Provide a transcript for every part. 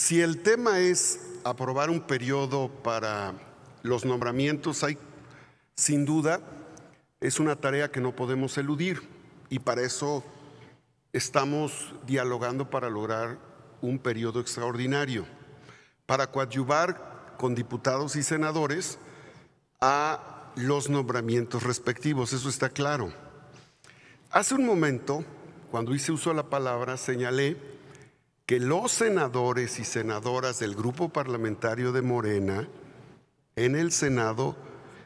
Si el tema es aprobar un periodo para los nombramientos, hay sin duda es una tarea que no podemos eludir y para eso estamos dialogando para lograr un periodo extraordinario, para coadyuvar con diputados y senadores a los nombramientos respectivos, eso está claro. Hace un momento, cuando hice uso de la palabra, señalé que los senadores y senadoras del grupo parlamentario de Morena en el Senado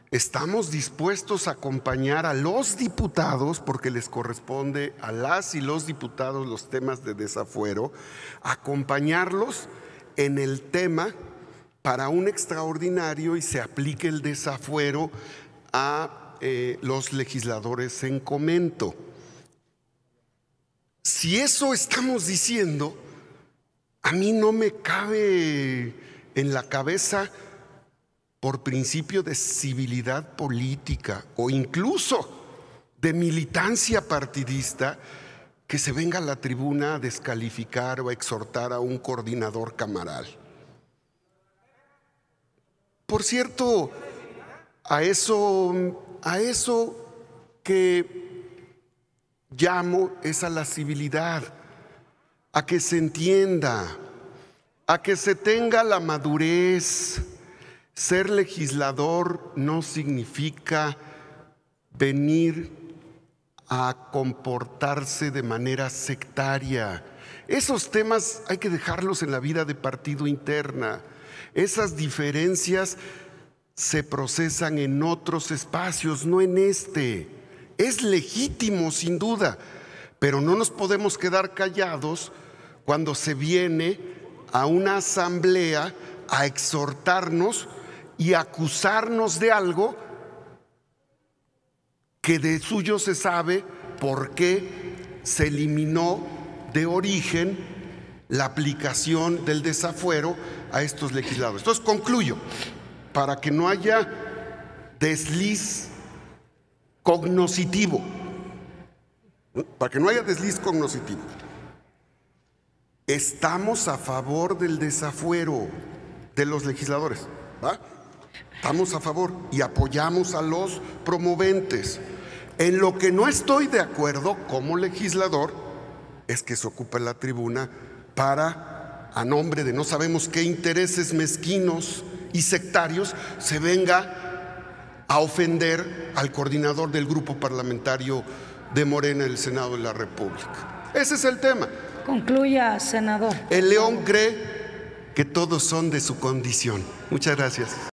estamos dispuestos a acompañar a los diputados, porque les corresponde a las y los diputados los temas de desafuero, acompañarlos en el tema para un extraordinario y se aplique el desafuero a eh, los legisladores en comento. Si eso estamos diciendo, a mí no me cabe en la cabeza por principio de civilidad política o incluso de militancia partidista que se venga a la tribuna a descalificar o a exhortar a un coordinador camaral. Por cierto, a eso, a eso que llamo es a la civilidad, a que se entienda, a que se tenga la madurez, ser legislador no significa venir a comportarse de manera sectaria. Esos temas hay que dejarlos en la vida de partido interna. Esas diferencias se procesan en otros espacios, no en este. Es legítimo, sin duda, pero no nos podemos quedar callados cuando se viene a una asamblea a exhortarnos y acusarnos de algo que de suyo se sabe por qué se eliminó de origen la aplicación del desafuero a estos legisladores. Entonces concluyo, para que no haya desliz cognoscitivo, para que no haya desliz cognoscitivo, estamos a favor del desafuero de los legisladores, ¿va? Estamos a favor y apoyamos a los promoventes. En lo que no estoy de acuerdo como legislador es que se ocupe la tribuna para, a nombre de no sabemos qué intereses mezquinos y sectarios, se venga a ofender al coordinador del grupo parlamentario de Morena del Senado de la República. Ese es el tema. Concluya, senador. El león cree que todos son de su condición. Muchas gracias.